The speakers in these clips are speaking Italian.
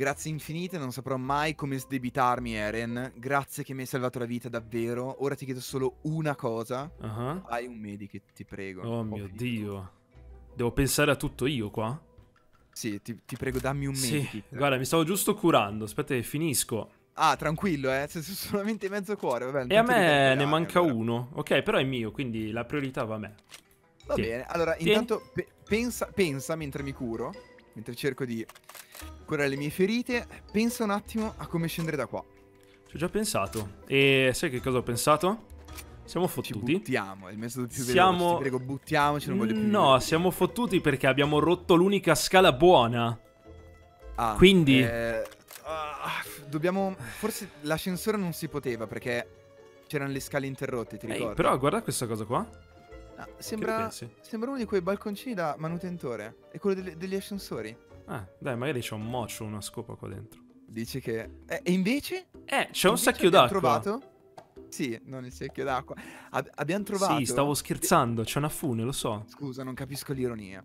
Grazie infinite, non saprò mai come sdebitarmi, Eren. Grazie che mi hai salvato la vita, davvero. Ora ti chiedo solo una cosa. Ah, Hai un medikit, ti prego. Oh mio finito. Dio. Devo pensare a tutto io qua? Sì, ti, ti prego, dammi un Sì, medikit. guarda, mi stavo giusto curando. Aspetta che finisco. Ah, tranquillo, eh. Se- solamente mezzo cuore, vabbè. E a me ne manca allora. uno. Ok, però è mio, quindi la priorità va a me. Va Tieni. bene, allora Tieni. intanto pe- pensa, pensa mentre mi curo, mentre cerco di curare le mie ferite, pensa un attimo a come scendere da qua. Ci ho già pensato. E sai che cosa ho pensato? Siamo Ci fottuti. buttiamo, è il metodo più Siamo- veloce. Ti prego, buttiamoci, non voglio più No, siamo fottuti perché abbiamo rotto l'unica scala buona. Ah, quindi- eh, ah, dobbiamo... Forse l'ascensore non si poteva perché c'erano le scale interrotte, ti Ehi, ricordi? però guarda questa cosa qua. Ah, sembra, sembra uno di quei balconcini da manutentore. È quello delle- degli ascensori. Ah, dai, magari c'è un mocio, una scopa qua dentro. Dici che... Eh, e invece... Eh, c'è un sacchio abbiamo d'acqua. trovato... Sì, non il secchio d'acqua. Ab- abbiamo trovato... Sì, stavo scherzando, c'è una fune, lo so. Scusa, non capisco l'ironia.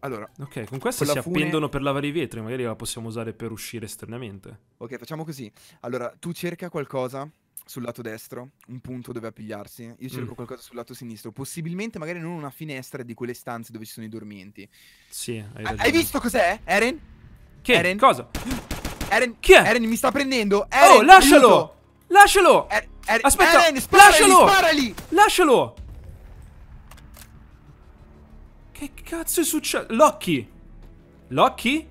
Allora, Ok, con questa Quella si fune- appendono per lavare i vetri, magari la possiamo usare per uscire esternamente. ok, facciamo così. Allora, tu cerca qualcosa sul lato destro, un punto dove appigliarsi. Io cerco Mm. qualcosa sul lato sinistro. Possibilmente magari non una finestra di quelle stanze dove ci sono i dormienti. Sì, hai ragione. Hai visto cos'è, Eren? Che? Eren? Cosa? Eren, Chi è? Eren mi sta prendendo. Oh, Eren, lascialo! aiuto! Lascialo! Er- Er- Aspetta, Eren, sparali, lascialo! sparali! Lascialo! Che cazzo è successo? Locky! Locky?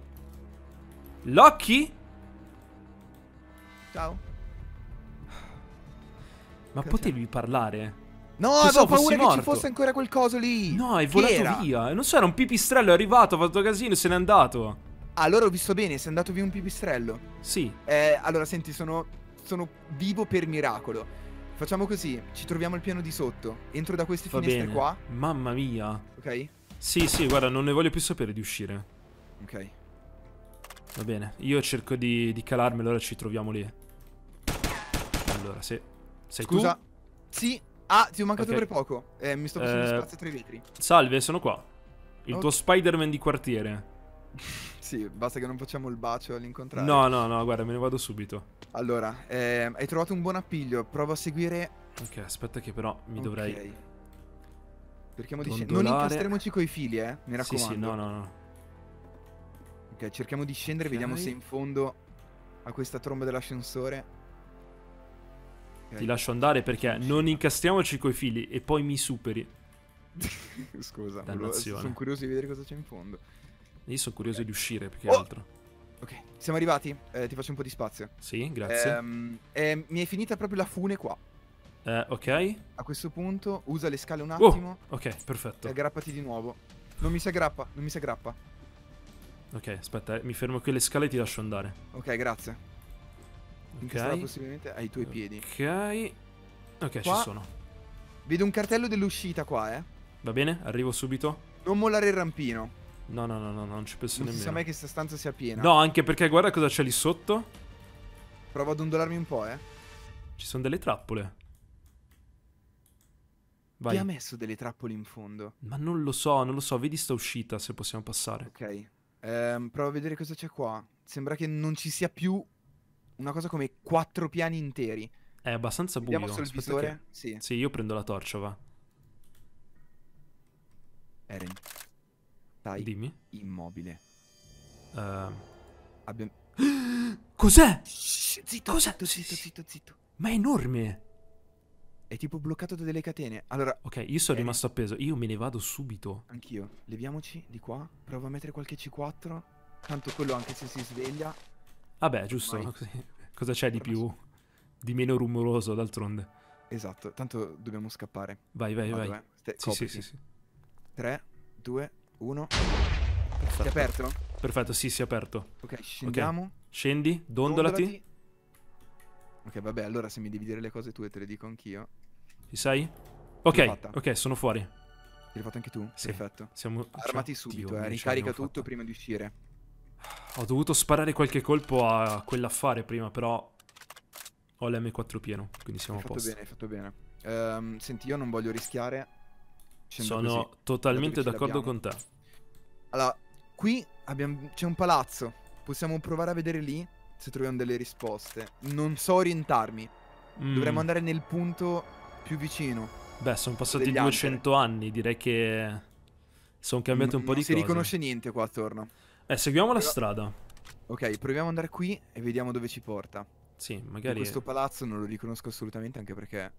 Locky? Ciao. Ma Cos'è? potevi parlare? No, Pensavo avevo paura che ci fosse ancora quel coso lì. No, è Chi volato era? via. Non so, era un pipistrello, è arrivato, ha fatto casino e se n'è andato. Ah, allora ho visto bene, sei andato via un pipistrello. Sì. Eh, allora, senti, sono, sono vivo per miracolo. Facciamo così, ci troviamo il piano di sotto. Entro da queste Va finestre bene. qua, Mamma mia. ok? Sì, sì, guarda, non ne voglio più sapere di uscire. Ok. Va bene. Io cerco di, di calarmelo, ora ci troviamo lì. Allora, se... Sei Scusa. Sì. Ah, ti ho mancato Ok. per poco. Eh, mi sto facendo Eh, spazio tra i vetri. tu? Salve, sono qua. Il Ok. tuo Spider-Man di quartiere. Sì, basta che non facciamo il bacio all'incontrario. No, no, no, guarda, me ne vado subito. Allora, eh, hai trovato un buon appiglio. Provo a seguire. Ok, aspetta che però mi dovrei... Ok. Cerchiamo di scendere. Non incastriamoci coi fili, eh. Mi Sì, raccomando. sì, no, no, no. Ok, cerchiamo di scendere, Ok. vediamo se in fondo a questa tromba dell'ascensore. Ok. Ti lascio andare perché non incastriamoci coi fili e poi mi superi. Scusa, Dannazione. sono curioso di vedere cosa c'è in fondo. Io sono curioso di uscire più che Oh! altro. Ok, siamo arrivati. Eh, ti faccio un po' di spazio. Sì, grazie. Ehm, eh, mi è finita proprio la fune qua. Eh, ok. A questo punto usa le scale un Oh, attimo ok, e perfetto. aggrappati di nuovo. Non mi si aggrappa, non mi si aggrappa. Ok, aspetta, eh, mi fermo qui alle scale e ti lascio andare. Ok, grazie. Ok. possibilmente ai tuoi piedi. Ok. Ok, Qua. ci sono. Vedo un cartello dell'uscita qua, eh. Va bene? Arrivo subito? Non mollare il rampino. No, no, no, no, non ci penso Non si nemmeno. sa mai che sta stanza sia piena. No, anche perché guarda cosa c'è lì sotto. Provo ad ondolarmi un po', eh. Ci sono delle trappole. Chi Vai. ha messo delle trappole in fondo? Ma non lo so, non lo so. Vedi sta uscita se possiamo passare. Ok. Ehm, provo a vedere cosa c'è qua. Sembra che non ci sia più una cosa come quattro piani interi. È abbastanza buio. Vediamo sul visore. che- Sì. Sì, io prendo la torcia, va. Eren. Stai Dimmi. immobile. Ehm, Abbiamo... Cos'è? Shh, zitto, Cosa? zitto, zitto, zitto, zitto. Ma è enorme. È tipo bloccato da delle catene. Allora, Ok, io sono Eh. rimasto appeso. Io me ne vado subito. anch'io. Leviamoci di qua. Provo a mettere qualche C4. Tanto quello anche se si sveglia. Vabbè, giusto. Vai. Cosa c'è di più? Di meno rumoroso, d'altronde. Esatto. Tanto dobbiamo scappare. Vai, vai, Vado, vai. eh. Ste- Sì, sì, sì, sì. 3, 2, 1. Perfetto. Sei aperto? Perfetto, sì, si è aperto. Ok, scendiamo. Scendi, dondolati. Ok, vabbè, allora se mi devi dire le cose tue te le dico anch'io. Ci sei? Ok, ok, sono fuori. L'hai fatto anche tu? Sì. Perfetto. Siamo Armati cioè, subito, Dio eh. Ricarica tutto fatta. prima di uscire. Ho dovuto sparare qualche colpo a quell'affare prima, però ho l'M4 pieno, quindi siamo hai a fatto posto. bene, hai fatto bene. Ehm, senti, io non voglio rischiare. Sono così. totalmente d'accordo con te. Allora, qui abbiamo- c'è un palazzo. Possiamo provare a vedere lì se troviamo delle risposte. Non so orientarmi. Mm. Dovremmo andare nel punto più vicino. Beh, sono passati degli 200 anni, direi che sono cambiate un po' non di si cose. riconosce niente qua attorno. Eh, seguiamo la Però- strada. Ok, proviamo ad andare qui e vediamo dove ci porta. Sì, Io magari Questo palazzo non lo riconosco assolutamente anche perché è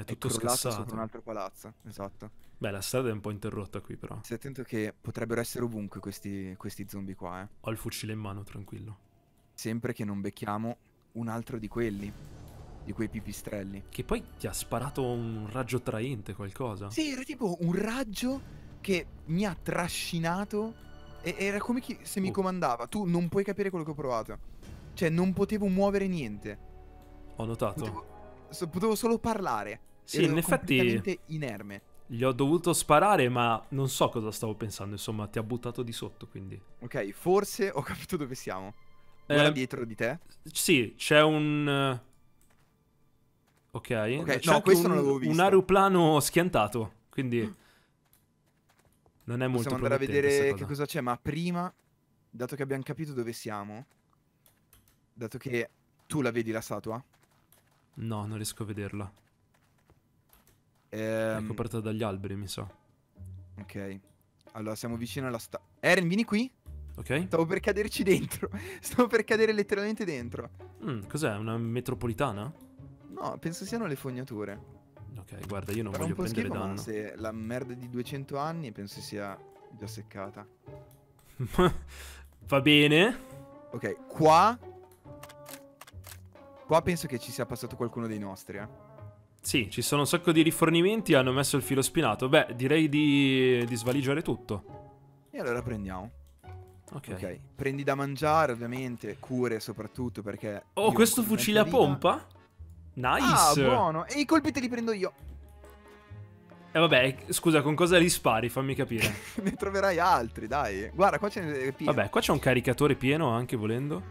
è tutto crollato scassato. sopra un altro palazzo. Esatto. Beh, la strada è un po' interrotta qui, però. Stai attento che potrebbero essere ovunque questi, questi zombie qua, eh. Ho il fucile in mano, tranquillo. Sempre che non becchiamo un altro di quelli. Di quei pipistrelli. Che poi ti ha sparato un raggio traente, qualcosa. Sì, era tipo un raggio che mi ha trascinato. E era come chi- se mi Oh. comandava. Tu non puoi capire quello che ho provato. Cioè, non potevo muovere niente. Ho notato. Potevo, so- potevo solo parlare. Sì, in effetti inerme. gli ho dovuto sparare, ma non so cosa stavo pensando. Insomma, ti ha buttato di sotto, quindi. Ok, forse ho capito dove siamo. Guarda Eh, dietro di te. Sì, c'è un. eh, Ok, c'è no, questo un, non l'avevo un visto. aeroplano schiantato. Quindi. Non è molto Possiamo andare a vedere che cosa. c'è. Ma prima, dato che abbiamo capito dove siamo, dato che tu la vedi la statua, No, non riesco a vederla. È ehm, coperta dagli alberi, mi sa. ok. Allora, siamo vicino alla statua. Eren, vieni qui. Ok? Stavo per caderci dentro. Stavo per cadere letteralmente dentro. Mm, cos'è? Una metropolitana? No, penso siano le fognature. Ok, guarda, io non un voglio po' prendere schifo, ma danno. se la merda di 200 anni penso sia già seccata. Va bene. Ok, qua... Qua penso che ci sia passato qualcuno dei nostri, eh. Sì, ci sono un sacco di rifornimenti, hanno messo il filo spinato. Beh, direi di, di svaligiare tutto. E allora prendiamo. Ok. Ok, prendi da mangiare ovviamente, cure soprattutto perché... Oh, questo fucile a pompa? Ah, Nice. buono! E i colpi te li prendo io. E vabbè, scusa, con cosa li spari? Fammi capire. ne troverai altri, dai. Guarda, qua ce ne pieno. Vabbè, qua c'è un caricatore pieno anche volendo.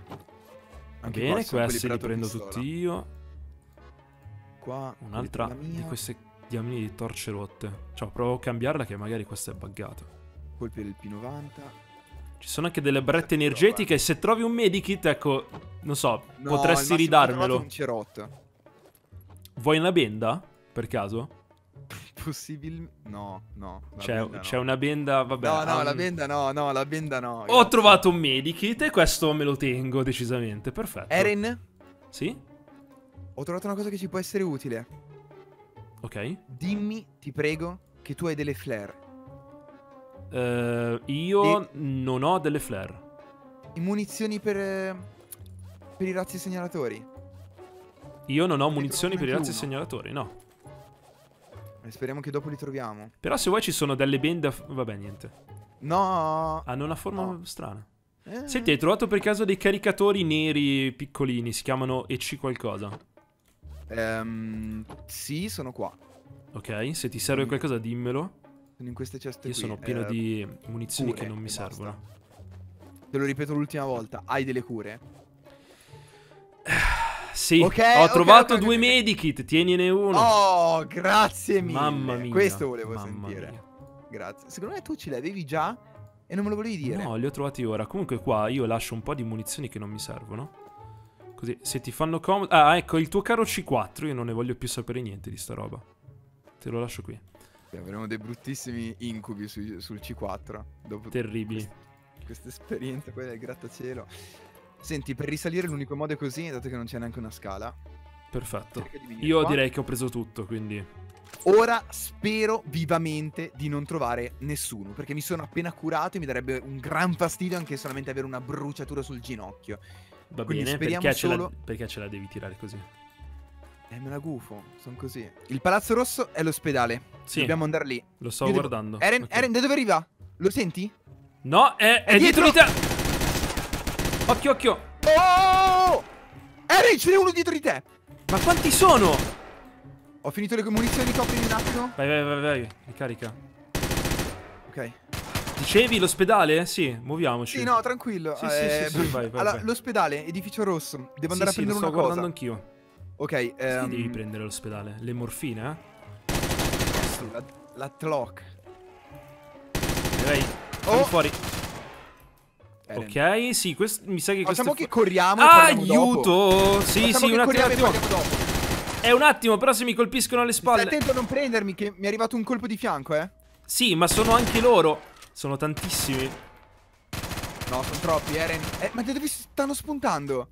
Anche Bene, questi li prendo pistola. tutti io. Qua Un'altra di queste diamine di torce rotte. Cioè, provo a cambiarla che magari questa è buggata. Colpi del P90. Ci sono anche delle è energetiche se trovi un medikit, ecco, non so, No, potresti ridarmelo. trovato un cerotto. Vuoi una benda? Per caso? Possibilmente... No, no. C'è, no. c'è una benda, vabbè. no, no, un- la benda no, no, la benda no. Ho grazie. trovato un medikit e questo me lo tengo decisamente. Perfetto. Eren, Sì? ho trovato una cosa che ci può essere utile. Ok. Dimmi, ti prego, che tu hai delle flare. Eh, io non ho delle flare. Munizioni per... eh, Per i razzi segnalatori. Io non ho munizioni per i razzi segnalatori, no. E speriamo che dopo li troviamo. Però se vuoi ci sono delle bende... Vabbè, niente. No! Hanno una forma No. strana. Eh, Senti, hai trovato per caso dei caricatori neri piccolini, si chiamano EC qualcosa. ehm, sì, sono qua. Ok, se ti serve qualcosa dimmelo. Sono in queste ceste Io qui. sono pieno Eh, di munizioni che non mi servono. Te lo ripeto l'ultima volta. Hai delle cure? Sì, Ok, ho trovato ok, ok, due medikit, tienine uno. Oh, grazie mille. Mamma mia. Questo volevo sentire. mia. Grazie. Secondo me tu ce l'avevi già e non me lo volevi dire. No, li ho trovati ora. Comunque qua io lascio un po' di munizioni che non mi servono. Così, se ti fanno comodo... Ah, ecco, il tuo caro C4, io non ne voglio più sapere niente di sta roba. Te lo lascio qui. Sì, Avremo dei bruttissimi incubi sui- sul C4. Dopo Terribili. questa esperienza poi del grattacielo. Senti, per risalire l'unico modo è così, dato che non c'è neanche una scala. Perfetto. di Io qua. direi che ho preso tutto, quindi... Ora spero vivamente di non trovare nessuno, perché mi sono appena curato e mi darebbe un gran fastidio anche solamente avere una bruciatura sul ginocchio. Va Quindi bene, speriamo perché, ce la, solo- perché ce la devi tirare così? Eh, me la gufo, sono così. Il Palazzo Rosso è l'ospedale. Sì, Dobbiamo andare lì. lo sto Io devo- guardando. Eren, Ok. Eren, da dove arriva? Lo senti? No, è, è È dietro di dietro! te! Occhio, occhio! Oh! Eren, ce n'è uno dietro di te! Ma quanti sono? Ho finito le munizioni, coprimi un attimo. Vai, vai, vai, vai, ricarica. Ok. Dicevi l'ospedale? Sì, muoviamoci. Sì, no, tranquillo. Sì, sì, sì, sì, vai, vai, allora, l'ospedale, edificio rosso. Devo Sì, andare sì, a prendere sto una guardando cosa. anch'io. Ok, Sì, ehm, devi prendere l'ospedale. Le morfine, eh? sì, la, la Tlock. Fammi Oh! fuori. Ok, sì, quest- mi sa che questo Facciamo è che corriamo dopo. Aiuto! Sì, Facciamo sì, un attimo, un. È un attimo, però se mi colpiscono alle Stai spalle. attento a non prendermi, che mi è arrivato un colpo di fianco, eh. Sì, ma sono anche loro. Sono tantissimi. No, sono troppi, Eren. Eh, ma da dove stanno spuntando?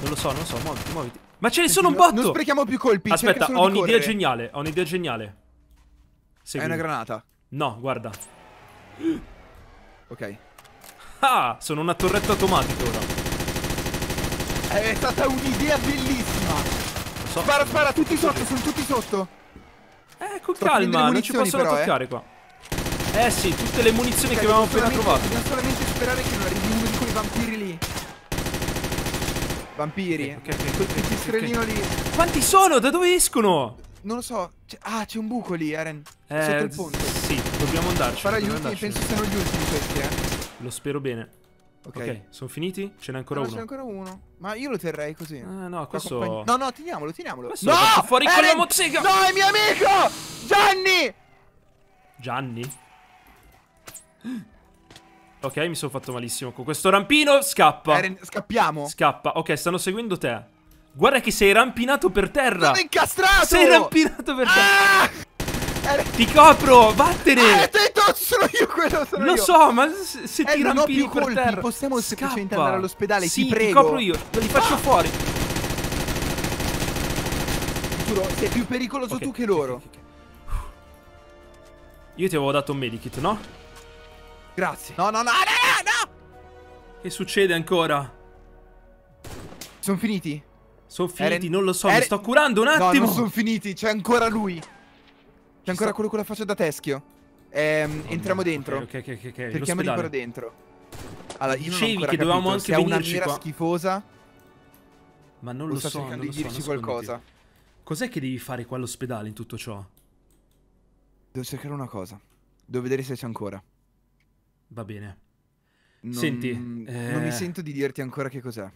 Non lo so, non lo so, muoviti, muoviti. Ma ce ne sono un botto! Non sprechiamo più colpi. Aspetta, ho un'idea geniale, ho un'idea geniale. È Seguimi. una granata. No, guarda. Ok. Ah, sono una torretta automatica ora. È stata un'idea bellissima. So. Spara, spara, tutti sotto, sono tutti sotto. Eh, con Sto calma, non ci possono però, eh. toccare qua. Eh sì, tutte le munizioni Ok, che avevamo appena trovato. Dobbiamo solamente sperare che non arrivi uno di quei vampiri lì. Vampiri. Ok, ok, Quel pipistrellino ok. lì. Quanti sono? Da dove escono? Non lo so. Ah, c'è un buco lì, Eren. Eh, Sotto il ponte. Sì, dobbiamo andarci. Spara gli ultimi, penso siano gli ultimi questi, eh. Lo spero bene. Ok. Ok, sono finiti? Ce n'è ancora No, uno. c'è ancora uno. Ma io lo terrei così. Ah, no, questo... No, no, teniamolo, teniamolo. Questo faccio fuori con la mozzica! No, è mio amico! Gianni! Gianni? Ok, mi sono fatto malissimo. Con questo rampino scappa. Eren, scappiamo. Scappa. Ok, stanno seguendo te. Guarda che sei rampinato per terra. Sono incastrato! Sei rampinato per terra. Ah! Ti copro, ah, vattene. detto, sono io quello, sono Lo io. so, ma se, se Eh, ti rampini più per colpi, terra. possiamo scappa. semplicemente andare all'ospedale, sì, ti prego. copro io. Li faccio fuori. Giuro, sei più pericoloso Ok, tu che loro. Io ti avevo dato un medikit, no? Grazie. No, no, no, no, no, no! Che succede ancora? Sono finiti? Sono finiti, Eren- non lo so, mi Eren- sto curando un No, attimo. non sono finiti, c'è ancora lui. C'è ancora sta- quello con la faccia da teschio. Ehm, entriamo dentro. Ok, ok, ok, ok. Cerchiamo qua dentro. Allora, io non ho Dicevi ancora che dovevamo anche se una mira qua. schifosa Ma non lo sta so, cercando non di lo so, dirci so qualcosa. Cos'è che devi fare qua all'ospedale in tutto ciò? Devo cercare una cosa. Devo vedere se c'è ancora. Va bene. Non, Senti, non eh, mi sento di dirti ancora che cos'è.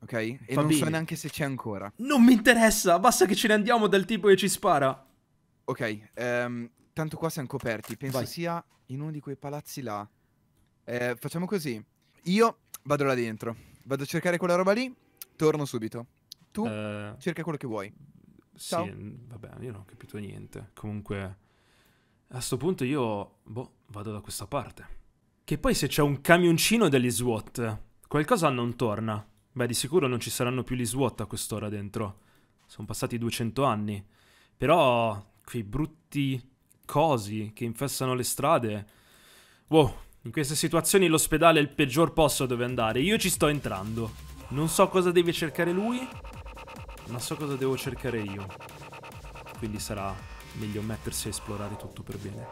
Ok? E Va non so bene. neanche se c'è ancora. Non mi interessa, basta che ce ne andiamo dal tipo che ci spara. Ok, ehm, tanto qua siamo coperti. Penso Vai. sia in uno di quei palazzi là. Eh, facciamo così. Io vado là dentro. Vado a cercare quella roba lì. Torno subito. Tu Eh, cerca quello che vuoi. sì, Ciao. vabbè, io non ho capito niente. Comunque, a sto punto io, boh, vado da questa parte. Che poi se c'è un camioncino degli SWAT, qualcosa non torna. Beh, di sicuro non ci saranno più gli SWAT a quest'ora dentro. Sono passati 200 anni. Però, quei brutti cosi che infestano le strade... Wow, in queste situazioni l'ospedale è il peggior posto dove andare. Io ci sto entrando. Non so cosa deve cercare lui, ma so cosa devo cercare io. Quindi sarà meglio mettersi a esplorare tutto per bene.